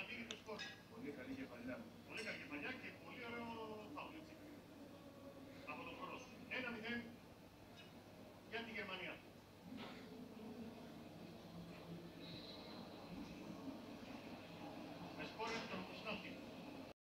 amigos, por